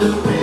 the way.